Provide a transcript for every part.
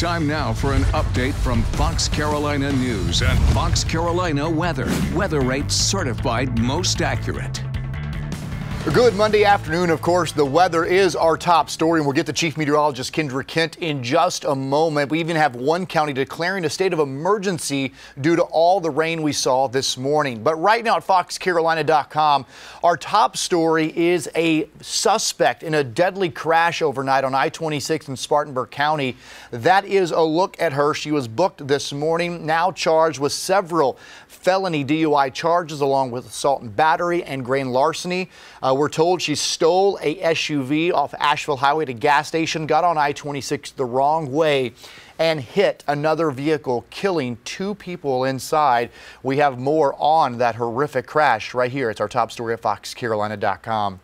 Time now for an update from Fox Carolina News and Fox Carolina Weather. Weather rates certified most accurate. Good Monday afternoon. Of course, the weather is our top story, and we'll get to Chief Meteorologist Kendra Kent in just a moment. We even have one county declaring a state of emergency due to all the rain we saw this morning. But right now at FoxCarolina.com, our top story is a suspect in a deadly crash overnight on I-26 in Spartanburg County. That is a look at her. She was booked this morning, now charged with several felony DUI charges along with assault and battery and grand larceny. Uh, we're told she stole a SUV off Asheville Highway to gas station, got on I-26 the wrong way and hit another vehicle, killing two people inside. We have more on that horrific crash right here. It's our top story at foxcarolina.com.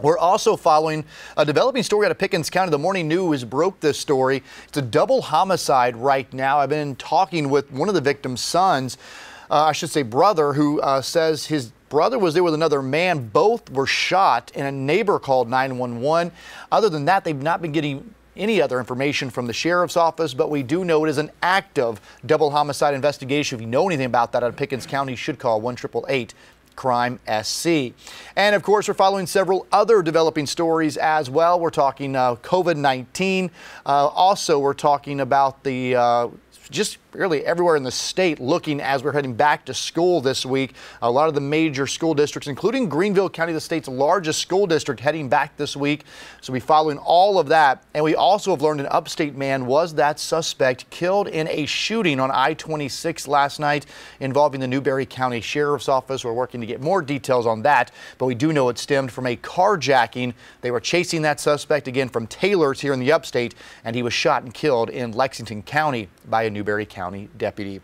We're also following a developing story out of Pickens County. The Morning News broke this story. It's a double homicide right now. I've been talking with one of the victim's sons uh, I should say brother, who uh, says his brother was there with another man. Both were shot, and a neighbor called 911. Other than that, they've not been getting any other information from the sheriff's office, but we do know it is an active double homicide investigation. If you know anything about that out of Pickens County, you should call 1 Crime SC. And of course, we're following several other developing stories as well. We're talking uh, COVID 19. Uh, also, we're talking about the uh, just really everywhere in the state looking as we're heading back to school this week. A lot of the major school districts, including Greenville County, the state's largest school district, heading back this week. So we're following all of that. And we also have learned an upstate man was that suspect killed in a shooting on I-26 last night involving the Newberry County Sheriff's Office. We're working to get more details on that, but we do know it stemmed from a carjacking. They were chasing that suspect again from Taylor's here in the upstate, and he was shot and killed in Lexington County by a Newberry County deputy.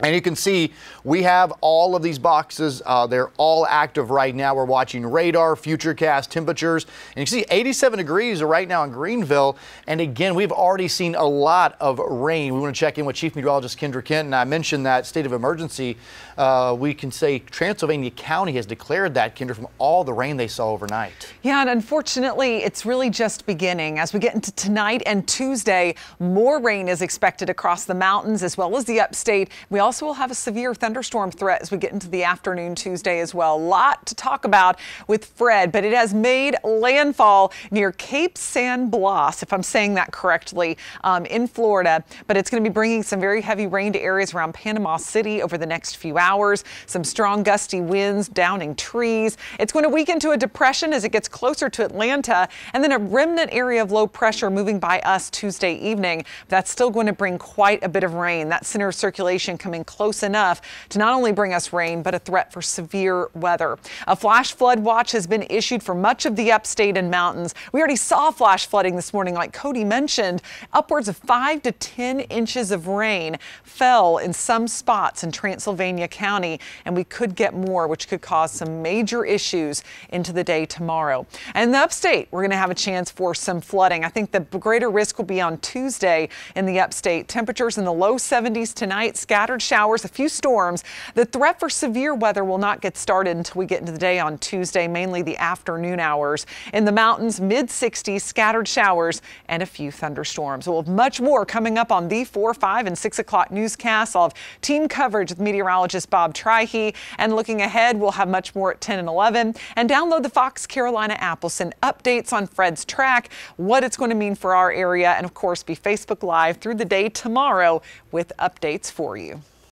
And you can see we have all of these boxes. Uh, they're all active right now. We're watching radar, futurecast, temperatures. And you can see 87 degrees right now in Greenville. And again, we've already seen a lot of rain. We want to check in with Chief Meteorologist Kendra Kent. And I mentioned that state of emergency. Uh, we can say Transylvania County has declared that, Kendra, from all the rain they saw overnight. Yeah, and unfortunately, it's really just beginning. As we get into tonight and Tuesday, more rain is expected across the mountains as well as the upstate. We also will have a severe thunderstorm threat as we get into the afternoon Tuesday as well. A lot to talk about with Fred, but it has made landfall near Cape San Blas, if I'm saying that correctly, um, in Florida. But it's going to be bringing some very heavy rain to areas around Panama City over the next few hours. Some strong gusty winds downing trees. It's going to weaken to a depression as it gets closer to Atlanta, and then a remnant area of low pressure moving by us Tuesday evening. That's still going to bring quite a bit of rain. That center of circulation coming coming close enough to not only bring us rain, but a threat for severe weather. A flash flood watch has been issued for much of the upstate and mountains. We already saw flash flooding this morning, like Cody mentioned. Upwards of 5 to 10 inches of rain fell in some spots in Transylvania County, and we could get more, which could cause some major issues into the day tomorrow. And in the upstate, we're going to have a chance for some flooding. I think the greater risk will be on Tuesday in the upstate. Temperatures in the low 70s tonight, scattered showers, a few storms. The threat for severe weather will not get started until we get into the day on Tuesday, mainly the afternoon hours. In the mountains, mid 60s, scattered showers, and a few thunderstorms. We'll have much more coming up on the 4, 5, and 6 o'clock newscasts. I'll have team coverage with meteorologist Bob Trihey. And looking ahead, we'll have much more at 10 and 11. And download the Fox Carolina app. We'll send updates on Fred's track, what it's going to mean for our area, and of course, be Facebook Live through the day tomorrow with updates for you.